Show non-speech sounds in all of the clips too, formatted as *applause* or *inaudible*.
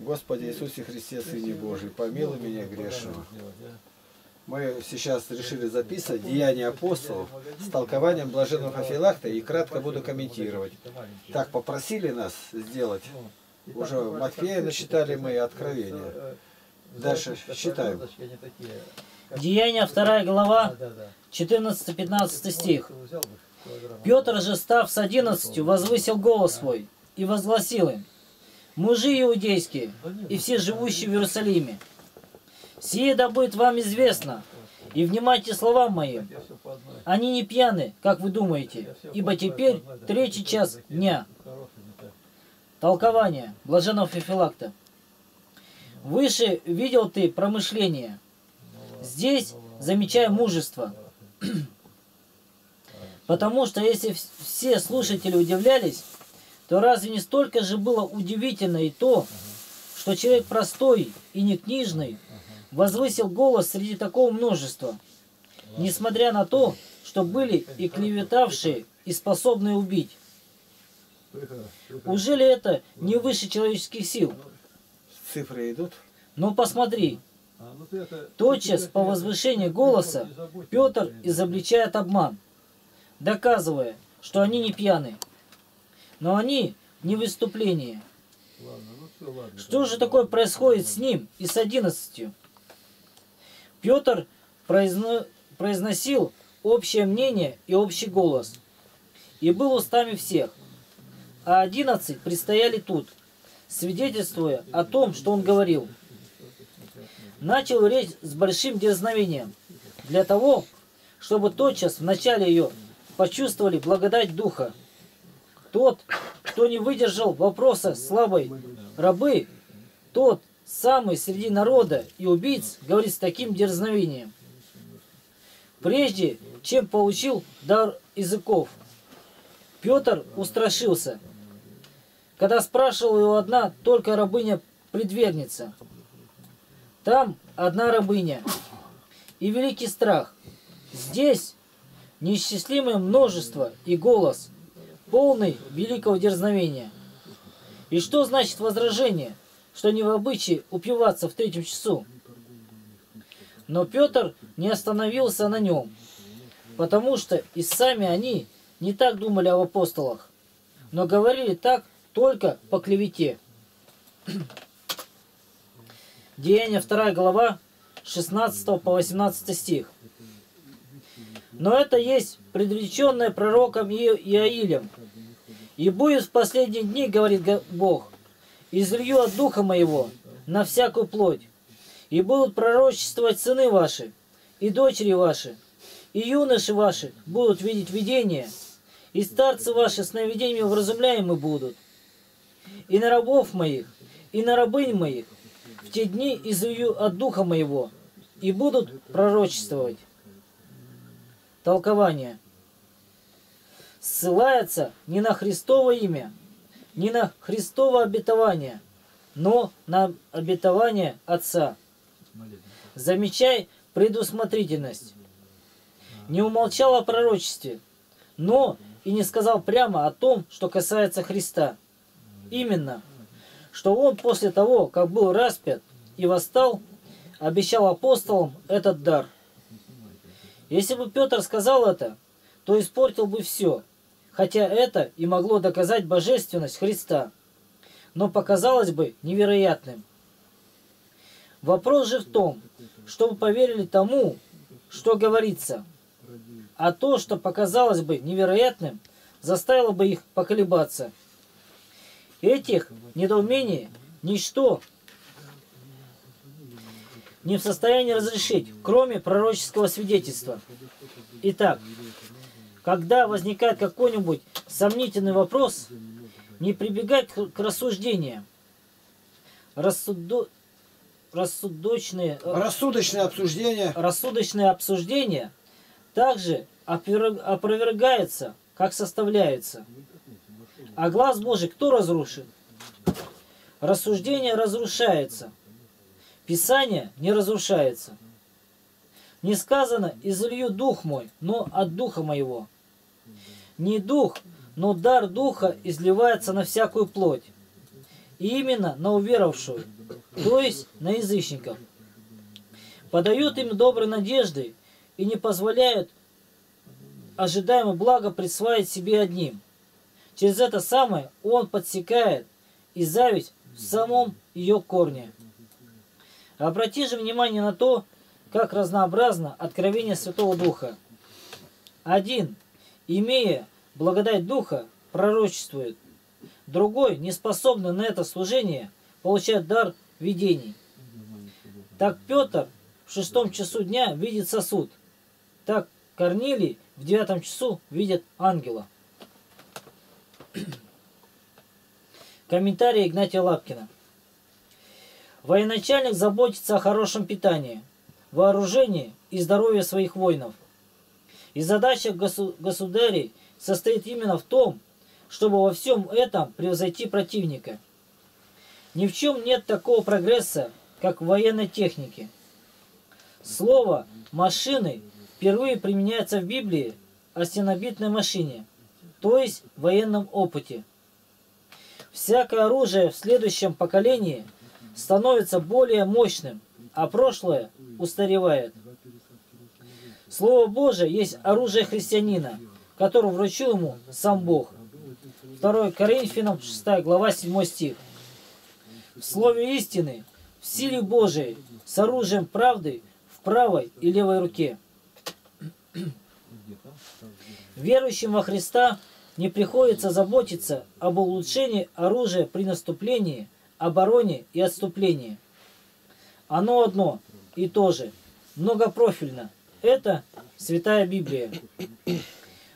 Господи Иисусе Христе, Сыне Божий, помилуй меня грешного. Мы сейчас решили записывать Деяния апостолов с толкованием блаженного Феофилакта и кратко буду комментировать. Так попросили нас сделать. Уже Матфея насчитали мы и Откровения. Дальше считаем. Деяния 2 глава, 14-15 стих. Петр же, став с одиннадцатью, возвысил голос свой и возгласил им, «Мужи иудейские и все живущие в Иерусалиме, сие да будет вам известно, и внимайте словам моим. Они не пьяны, как вы думаете, ибо теперь третий час дня». Толкование Блаженного Феофилакта. Выше видел ты промышление. Здесь замечай мужество. *clears throat* Потому что если все слушатели удивлялись, то разве не столько же было удивительно и то, что человек простой и не книжный возвысил голос среди такого множества, несмотря на то, что были и клеветавшие, и способные убить. Уже ли это не выше человеческих сил? Цифры идут. Но посмотри, тотчас по возвышению голоса Петр изобличает обман, доказывая, что они не пьяны. Но они не в выступлении. Что же такое происходит с ним и с одиннадцатью? Петр произно... произносил общее мнение и общий голос, и был устами всех а одиннадцать предстояли тут, свидетельствуя о том, что он говорил. Начал речь с большим дерзновением, для того, чтобы тотчас в начале ее почувствовали благодать Духа. Тот, кто не выдержал вопроса слабой рабы, тот самый среди народа и убийц говорит с таким дерзновением. Прежде чем получил дар языков, Петр устрашился – когда спрашивал его одна только рабыня-предверница. Там одна рабыня и великий страх. Здесь неисчислимое множество и голос, полный великого дерзновения. И что значит возражение, что не в обычае упиваться в третьем часу? Но Петр не остановился на нем, потому что и сами они не так думали об апостолах, но говорили так, только по клевете. Деяние 2 глава 16 по 18 стих. Но это есть предреченное пророком Иаилем. И будет в последние дни, говорит Бог, излью от духа моего на всякую плоть. И будут пророчествовать сыны ваши, и дочери ваши, и юноши ваши будут видеть видения, и старцы ваши сновидениями вразумляемы будут и на рабов моих, и на рабынь моих, в те дни изую от духа моего, и будут пророчествовать. Толкование. Ссылается не на Христово имя, не на Христово обетование, но на обетование Отца. Замечай предусмотрительность. Не умолчал о пророчестве, но и не сказал прямо о том, что касается Христа. Именно, что он после того, как был распят и восстал, обещал апостолам этот дар. Если бы Петр сказал это, то испортил бы все, хотя это и могло доказать божественность Христа, но показалось бы невероятным. Вопрос же в том, чтобы поверили тому, что говорится, а то, что показалось бы невероятным, заставило бы их поколебаться – Этих недоумений ничто не в состоянии разрешить, кроме пророческого свидетельства. Итак, когда возникает какой-нибудь сомнительный вопрос, не прибегать к рассуждениям. Рассудо... Рассудочные... Рассудочное обсуждение. Рассудочное обсуждение также опровергается, как составляется. А глаз Божий кто разрушит? Рассуждение разрушается. Писание не разрушается. Не сказано «изолью дух мой», но от духа моего. Не дух, но дар духа изливается на всякую плоть. и именно на уверовавшую, то есть на язычников. Подают им добрые надежды и не позволяют ожидаемое благо присваивать себе одним. Через это самое он подсекает и зависть в самом ее корне. Обрати же внимание на то, как разнообразно откровение Святого Духа. Один, имея благодать Духа, пророчествует. Другой, не способный на это служение, получает дар видений. Так Петр в шестом часу дня видит сосуд. Так Корнилий в девятом часу видит ангела. Комментарий Игнатия Лапкина. Военачальник заботится о хорошем питании, вооружении и здоровье своих воинов. И задача государей состоит именно в том, чтобы во всем этом превзойти противника. Ни в чем нет такого прогресса, как в военной технике. Слово «машины» впервые применяется в Библии о стенобитной машине, то есть военном опыте. Всякое оружие в следующем поколении становится более мощным, а прошлое устаревает. Слово Божие есть оружие христианина, которое вручил ему сам Бог. 2 Коринфянам 6 глава 7 стих. В слове истины, в силе Божией, с оружием правды в правой и левой руке. Верующим во Христа не приходится заботиться об улучшении оружия при наступлении, обороне и отступлении. Оно одно и то же, многопрофильно. Это Святая Библия.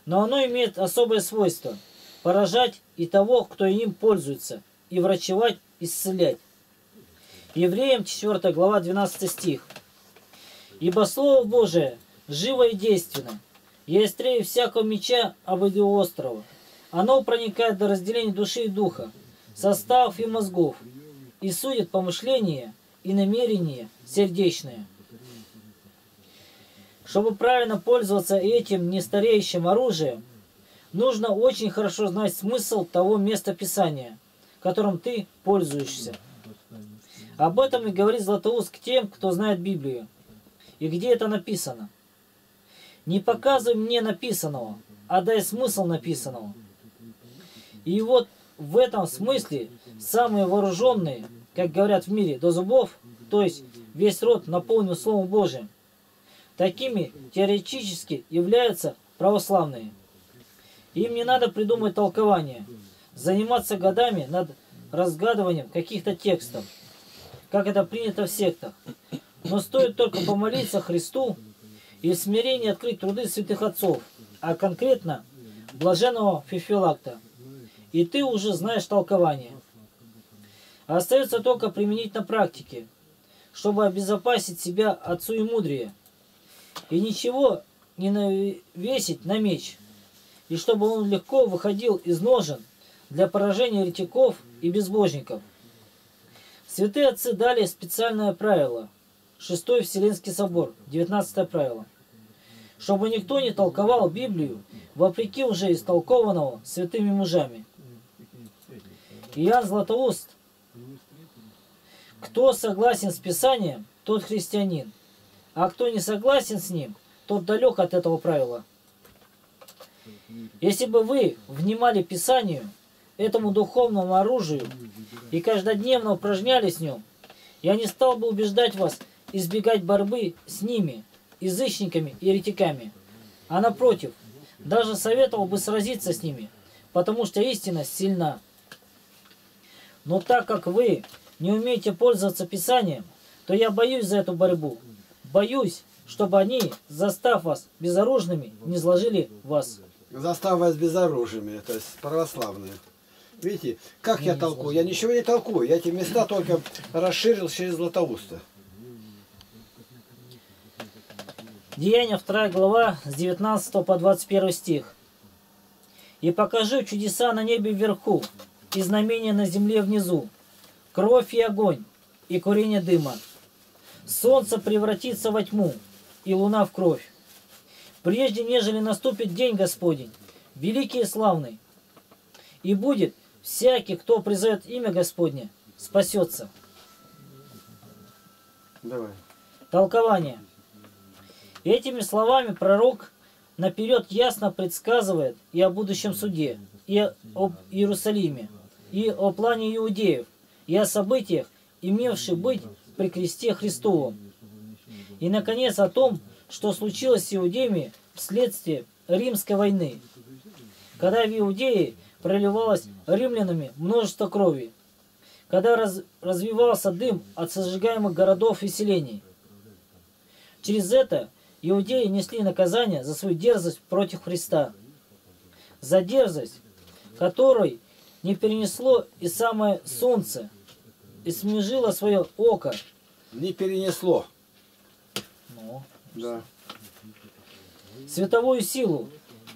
Но оно имеет особое свойство – поражать и того, кто им пользуется, и врачевать, исцелять. Евреям 4 глава 12 стих. «Ибо Слово Божие живо и действенно, и острее всякого меча обоюдоострого. Оно проникает до разделения души и духа, составов и мозгов, и судит помышления и намерения сердечные. Чтобы правильно пользоваться этим нестареющим оружием, нужно очень хорошо знать смысл того места Писания, которым ты пользуешься. Об этом и говорит Златоуст к тем, кто знает Библию. И где это написано? Не показывай мне написанного, а дай смысл написанного. И вот в этом смысле самые вооруженные, как говорят в мире, до зубов, то есть весь род наполнен Словом Божиим, такими теоретически являются православные. Им не надо придумать толкование, заниматься годами над разгадыванием каких-то текстов, как это принято в сектах. Но стоит только помолиться Христу и в смирении открыть труды святых отцов, а конкретно блаженного Фифилакта. И ты уже знаешь толкование. Остается только применить на практике, чтобы обезопасить себя от суемудрия и ничего не навесить на меч, и чтобы он легко выходил из ножен для поражения еретиков и безбожников. Святые отцы дали специальное правило. Шестой Вселенский собор, 19 правило чтобы никто не толковал Библию, вопреки уже истолкованного святыми мужами. Иоанн Златоуст. Кто согласен с Писанием, тот христианин, а кто не согласен с ним, тот далек от этого правила. Если бы вы внимали Писанию, этому духовному оружию, и каждодневно упражнялись в нем, я не стал бы убеждать вас избегать борьбы с ними – язычниками и еретиками, а напротив, даже советовал бы сразиться с ними, потому что истина сильна. Но так как вы не умеете пользоваться Писанием, то я боюсь за эту борьбу. Боюсь, чтобы они, застав вас безоружными, не сложили вас. Застав вас безоружными, то есть православные. Видите, как я толкую? Я ничего не толкую. Я эти места только расширил через Златоуста. Деяния 2 глава с 19 по 21 стих. «И покажу чудеса на небе вверху, и знамения на земле внизу, кровь и огонь, и курение дыма. Солнце превратится во тьму, и луна в кровь. Прежде, нежели наступит день Господень, великий и славный, и будет всякий, кто призовет имя Господне, спасется. Давай. Толкование. Этими словами пророк наперед ясно предсказывает и о будущем суде, и об Иерусалиме, и о плане иудеев, и о событиях, имевших быть при кресте Христовом. И, наконец, о том, что случилось с иудеями вследствие Римской войны, когда в Иудее проливалось римлянами множество крови, когда раз, развивался дым от сожигаемых городов и селений. Через это иудеи несли наказание за свою дерзость против Христа. За дерзость, которой не перенесло и самое солнце, и смежило свое око. Не перенесло. Ну, Да. световую силу,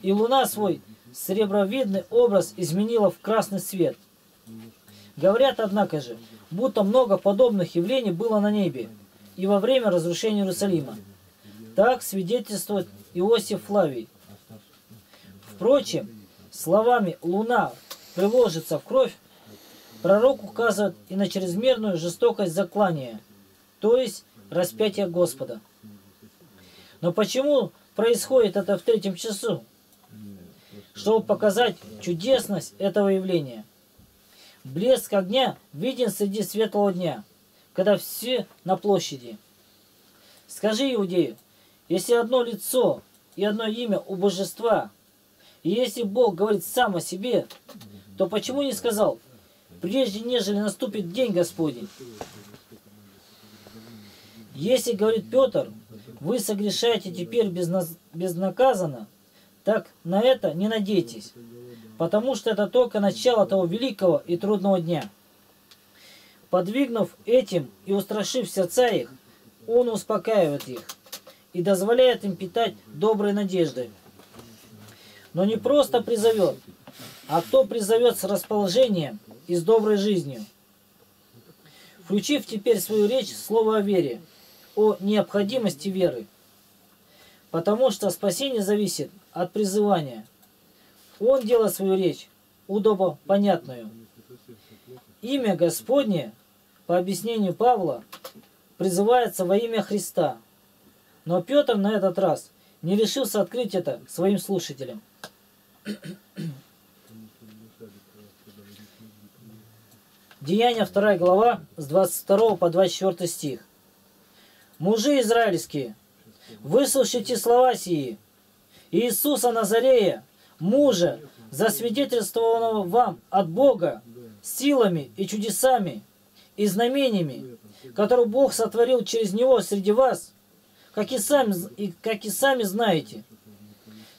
и луна свой сребровидный образ изменила в красный цвет. Говорят, однако же, будто много подобных явлений было на небе и во время разрушения Иерусалима. Так свидетельствует Иосиф Флавий. Впрочем, словами «луна приложится в кровь» пророк указывает и на чрезмерную жестокость заклания, то есть распятие Господа. Но почему происходит это в третьем часу? Чтобы показать чудесность этого явления. Блеск огня виден среди светлого дня, когда все на площади. Скажи иудею, если одно лицо и одно имя у божества, и если Бог говорит сам о себе, то почему не сказал, прежде нежели наступит день Господень? Если, говорит Петр, вы согрешаете теперь безнаказанно, так на это не надейтесь, потому что это только начало того великого и трудного дня. Подвигнув этим и устрашив сердца их, он успокаивает их и дозволяет им питать доброй надеждой. Но не просто призовет, а кто призовет с расположением и с доброй жизнью. Включив теперь свою речь слово о вере, о необходимости веры. Потому что спасение зависит от призывания. Он делает свою речь удобо понятную. Имя Господне, по объяснению Павла, призывается во имя Христа. Но Петр на этот раз не решился открыть это своим слушателям. Деяния 2 глава с 22 по 24 стих. Мужи израильские, выслушайте слова сии. Иисуса Назарея, мужа, засвидетельствованного вам от Бога силами и чудесами и знамениями, которые Бог сотворил через него среди вас, как и сами, и, как и сами знаете.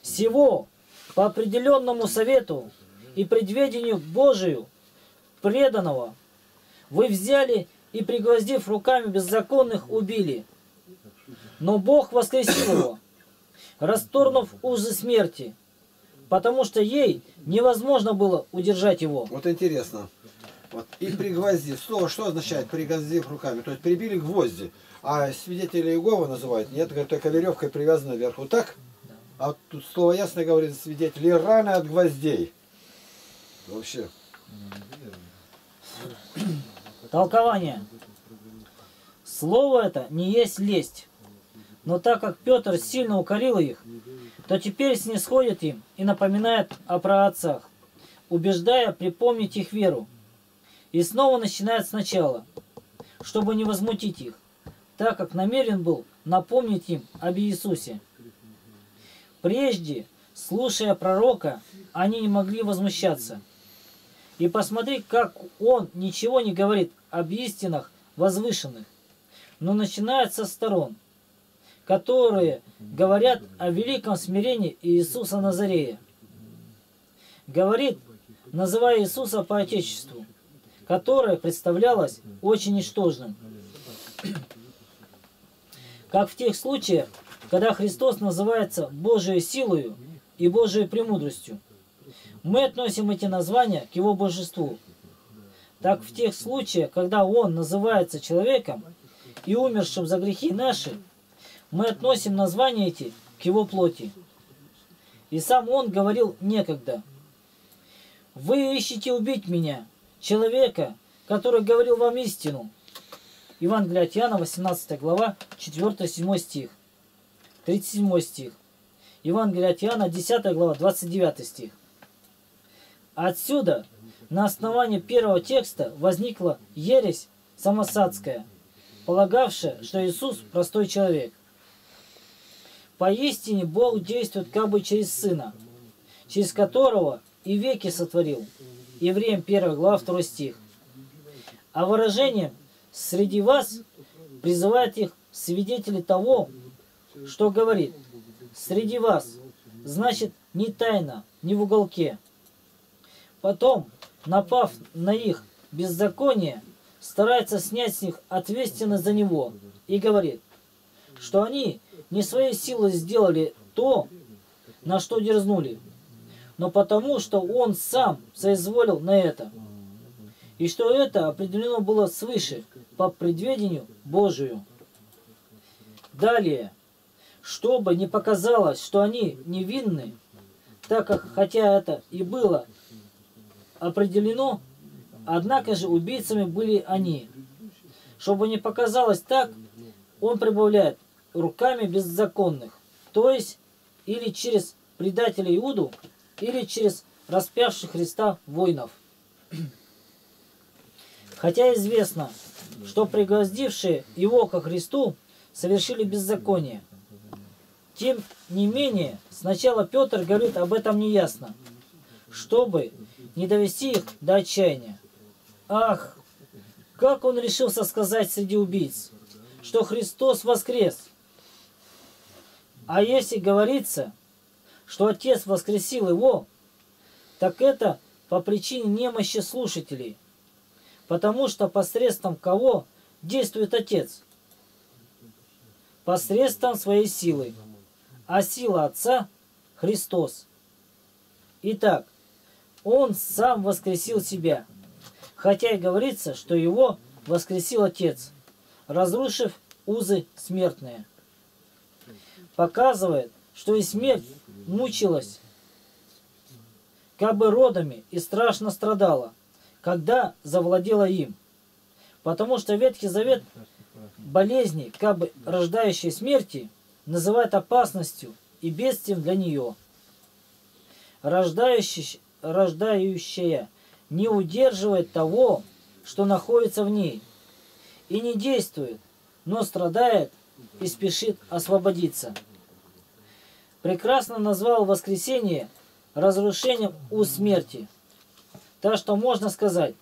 Всего по определенному совету и предведению Божию преданного вы взяли и, пригвоздив руками беззаконных, убили. Но Бог воскресил его, расторгнув узы смерти, потому что ей невозможно было удержать его. Вот интересно. Вот. И пригвоздив. Слово что означает пригвоздив руками? То есть прибили гвозди. А свидетели Иеговы называют, нет, говорят, только веревкой привязана вверху. Так? А вот тут слово ясно говорит свидетели раны от гвоздей. Вообще. Толкование. Слово это не есть лесть. Но так как Петр сильно укорил их, то теперь снисходит им и напоминает о праотцах, убеждая припомнить их веру. И снова начинает сначала, чтобы не возмутить их, так как намерен был напомнить им об Иисусе. Прежде, слушая пророка, они не могли возмущаться. И посмотри, как он ничего не говорит об истинах возвышенных, но начинает со сторон, которые говорят о великом смирении Иисуса Назарея. Говорит, называя Иисуса по Отечеству, которое представлялось очень ничтожным. Как в тех случаях, когда Христос называется Божией силою и Божией премудростью. Мы относим эти названия к Его божеству. Так в тех случаях, когда Он называется человеком и умершим за грехи наши, мы относим названия эти к Его плоти. И сам Он говорил некогда. Вы ищете убить меня, человека, который говорил вам истину. Евангелие от Иоанна, 18 глава, 4-7 стих. 37 стих. Евангелие от Иоанна, 10 глава, 29 стих. Отсюда, на основании первого текста, возникла ересь самосадская, полагавшая, что Иисус простой человек. Поистине Бог действует как бы через Сына, через которого и веки сотворил. Евреям 1 глава 2 стих. А выражением «среди вас» призывает их свидетели того, что говорит «среди вас» значит не тайно, не в уголке. Потом, напав на их беззаконие, старается снять с них ответственность за него и говорит, что они не своей силой сделали то, на что дерзнули, но потому, что он сам соизволил на это, и что это определено было свыше по предведению Божию. Далее, чтобы не показалось, что они невинны, так как, хотя это и было определено, однако же убийцами были они. Чтобы не показалось так, он прибавляет руками беззаконных, то есть или через предателя Иуду, или через распявших Христа воинов. Хотя известно, что пригвоздившие его ко Христу совершили беззаконие. Тем не менее, сначала Петр говорит об этом неясно, чтобы не довести их до отчаяния. Ах, как он решился сказать среди убийц, что Христос воскрес. А если говорится, что Отец воскресил его, так это по причине немощи слушателей, потому что посредством кого действует Отец? Посредством своей силы, а сила Отца – Христос. Итак, Он сам воскресил себя, хотя и говорится, что Его воскресил Отец, разрушив узы смертные. Показывает, что и смерть мучилась, как бы родами, и страшно страдала, когда завладела им. Потому что Ветхий Завет болезни, как бы рождающей смерти, называет опасностью и бедствием для нее. Рождающий, рождающая не удерживает того, что находится в ней, и не действует, но страдает и спешит освободиться прекрасно назвал воскресение разрушением у смерти. Так что можно сказать,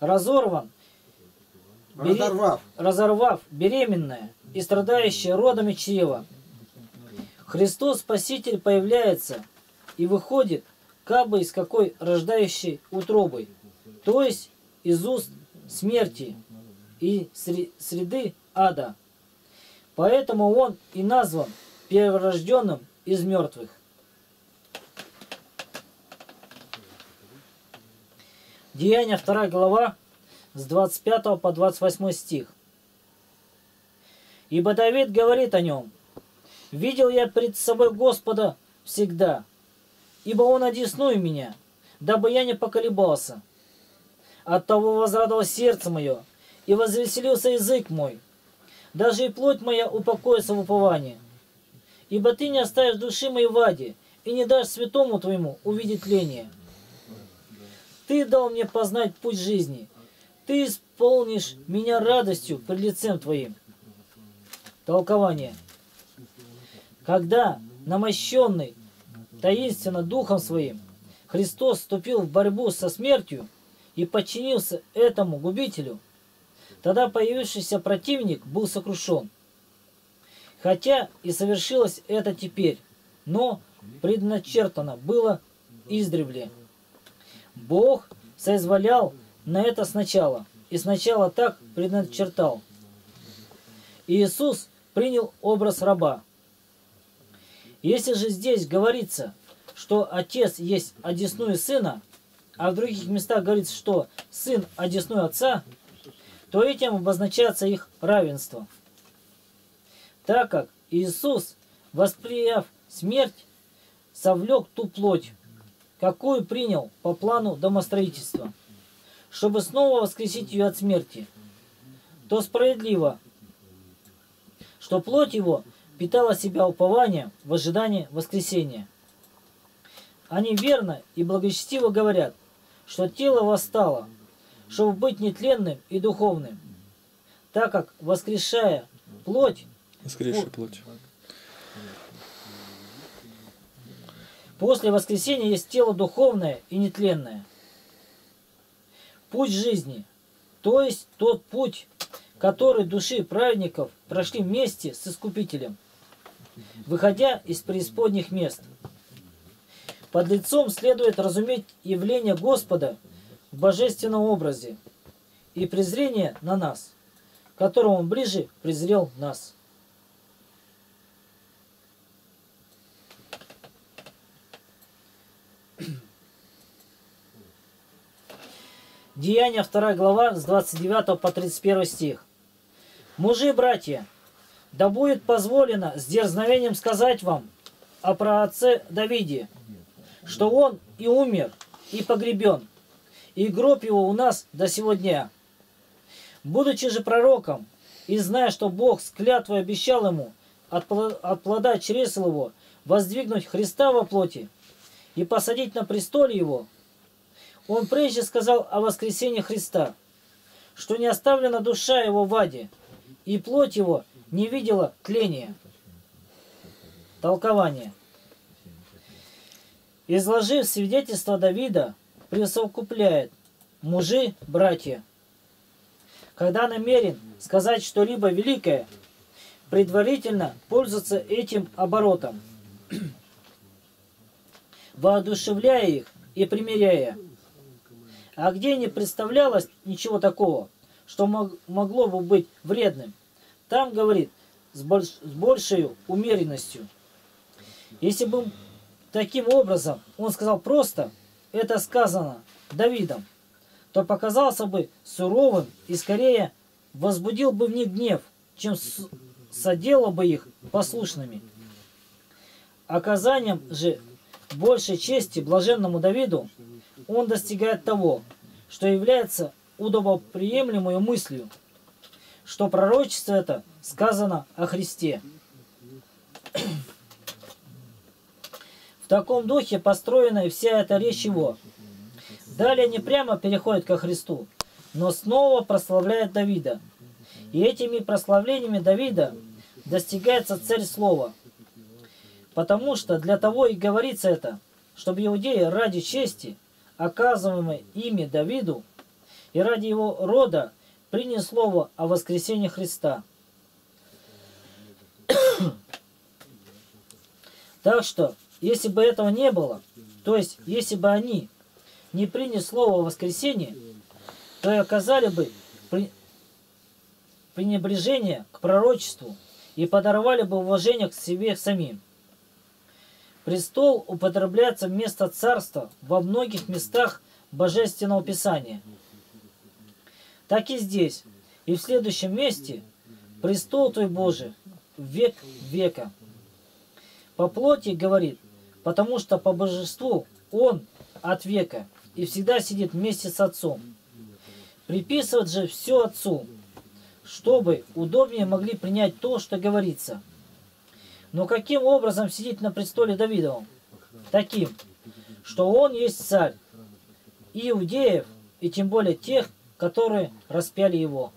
разорван, бере... разорвав. разорвав беременная и страдающая родами чрева. Христос Спаситель появляется и выходит как бы из какой рождающей утробой, то есть из уст смерти и среды ада. Поэтому он и назван перворожденным из мертвых. Деяния 2 глава с 25 по 28 стих. Ибо Давид говорит о нем. «Видел я пред собой Господа всегда, ибо Он одесную меня, дабы я не поколебался. Оттого возрадовал сердце мое, и возвеселился язык мой. Даже и плоть моя упокоится в уповании, Ибо ты не оставишь души моей в аде, и не дашь святому твоему увидеть тление. Ты дал мне познать путь жизни. Ты исполнишь меня радостью пред лицем твоим. Толкование. Когда намощенный таинственно Духом Своим Христос вступил в борьбу со смертью и подчинился этому губителю, тогда появившийся противник был сокрушен. Хотя и совершилось это теперь, но предначертано было издревле. Бог соизволял на это сначала, и сначала так предначертал. Иисус принял образ раба. Если же здесь говорится, что отец есть одесную сына, а в других местах говорится, что сын одесную отца, то этим обозначается их равенство – так как Иисус, восприяв смерть, совлек ту плоть, какую принял по плану домостроительства, чтобы снова воскресить ее от смерти, то справедливо, что плоть его питала себя упованием в ожидании воскресения. Они верно и благочестиво говорят, что тело восстало, чтобы быть нетленным и духовным, так как, воскрешая плоть, Воскресшая плоть. После воскресения есть тело духовное и нетленное. Путь жизни, то есть тот путь, который души праведников прошли вместе с Искупителем, выходя из преисподних мест. Под лицом следует разуметь явление Господа в божественном образе и презрение на нас, которому Он ближе презрел нас. Деяния 2 глава с 29 по 31 стих. Мужи братья, да будет позволено с дерзновением сказать вам о праотце Давиде, что он и умер, и погребен, и гроб его у нас до сего дня. Будучи же пророком, и зная, что Бог с клятвой обещал ему от плода чресл его воздвигнуть Христа во плоти и посадить на престоле его, он прежде сказал о воскресении Христа, что не оставлена душа его в аде, и плоть его не видела тления. Толкование. Изложив свидетельство Давида, присовокупляет мужи, братья. Когда намерен сказать что-либо великое, предварительно пользуется этим оборотом, *clears throat* воодушевляя их и примиряя. А где не представлялось ничего такого, что мог- могло бы быть вредным, там, говорит, с, больш- с большей умеренностью. Если бы таким образом он сказал просто, это сказано Давидом, то показался бы суровым и скорее возбудил бы в них гнев, чем соделал бы их послушными. Оказанием же большей чести блаженному Давиду он достигает того, что является удобоприемлемой мыслью, что пророчество это сказано о Христе. В таком духе построена вся эта речь его. Далее не прямо переходит ко Христу, но снова прославляет Давида. И этими прославлениями Давида достигается цель слова. Потому что для того и говорится это, чтобы иудеи ради чести, оказываемой ими Давиду, и ради его рода приняли слово о воскресении Христа. *coughs* Так что, если бы этого не было, то есть, если бы они не приняли слово о воскресении, то и оказали бы пренебрежение к пророчеству и подорвали бы уважение к себе самим. Престол употребляется вместо царства во многих местах Божественного Писания. Так и здесь, и в следующем месте престол Твой Божий век века. По плоти говорит, потому что по божеству Он от века и всегда сидит вместе с Отцом. Приписывает же все Отцу, чтобы удобнее могли принять то, что говорится. Но каким образом сидит на престоле Давидовом? Таким, что он есть царь иудеев, и тем более тех, которые распяли его.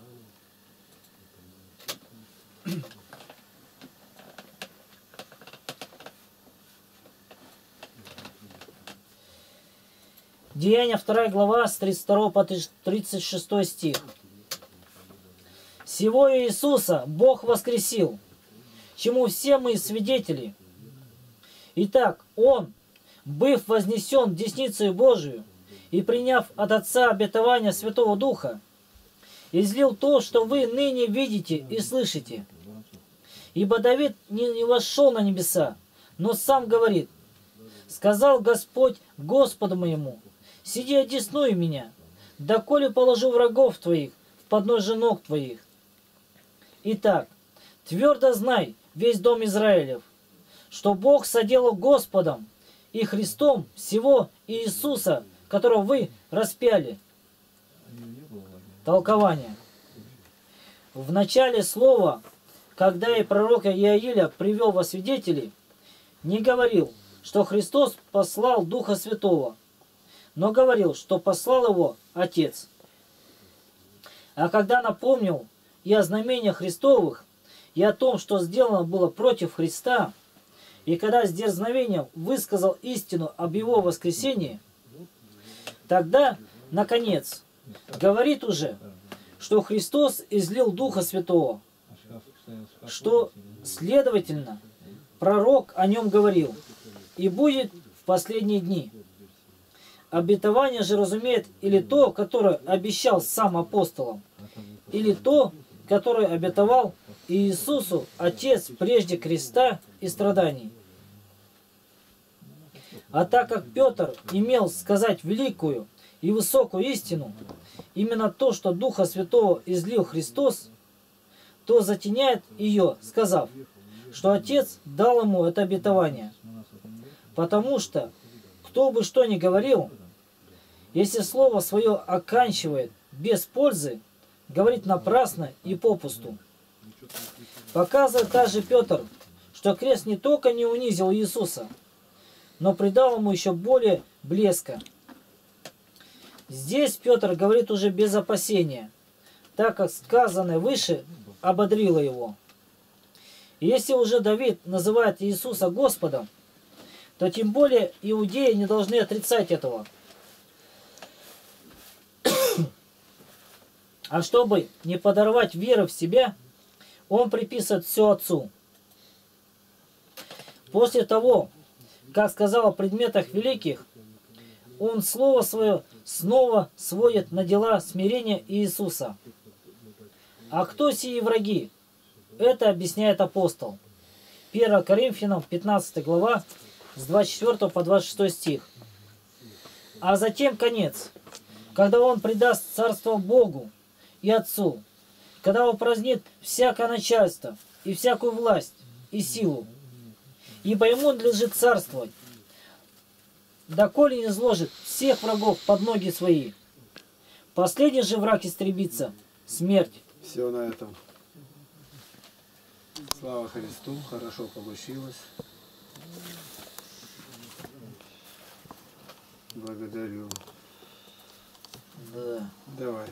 Деяния 2 глава с 32 по 36 стих. Всего Иисуса Бог воскресил, чему все мы свидетели. Итак, Он, быв вознесен в десницу Божию и приняв от Отца обетование Святого Духа, излил то, что вы ныне видите и слышите. Ибо Давид не, вошел на небеса, но сам говорит, сказал Господь Господу моему, сиди одесную меня, доколе положу врагов твоих в подножие ног твоих. Итак, твердо знай, весь дом Израилев, что Бог соделал Господом и Христом всего Иисуса, которого вы распяли. Толкование. В начале слова, когда и пророка Иаиля привел во свидетели, не говорил, что Христос послал Духа Святого, но говорил, что послал его Отец. А когда напомнил и о знамениях Христовых, и о том, что сделано было против Христа, и когда с дерзновением высказал истину об его воскресении, тогда, наконец, говорит уже, что Христос излил Духа Святого, что, следовательно, пророк о нем говорил, и будет в последние дни. Обетование же разумеет или то, которое обещал сам апостолом, или то, которое обетовал Иисусу Отец прежде креста и страданий. А так как Петр имел сказать великую и высокую истину, именно то, что Духа Святого излил Христос, то затеняет ее, сказав, что Отец дал ему это обетование. Потому что, кто бы что ни говорил, если слово свое оканчивает без пользы, говорит напрасно и попусту. Показывает также Петр, что крест не только не унизил Иисуса, но придал ему еще более блеска. Здесь Петр говорит уже без опасения, так как сказанное выше ободрило его. Если уже Давид называет Иисуса Господом, то тем более иудеи не должны отрицать этого. *coughs* А чтобы не подорвать веры в себя, он приписывает все отцу. После того, как сказал о предметах великих, он слово свое снова сводит на дела смирения Иисуса. А кто сии враги? Это объясняет апостол. 1 Коринфянам 15 глава с 24 по 26 стих. А затем конец, когда он предаст царство Богу и Отцу, когда упразднит всякое начальство и всякую власть и силу, ибо ему надлежит царствовать, доколе не изложит всех врагов под ноги свои. Последний же враг истребится – смерть. Все на этом. Слава Христу, хорошо получилось. Благодарю. Да. Давай.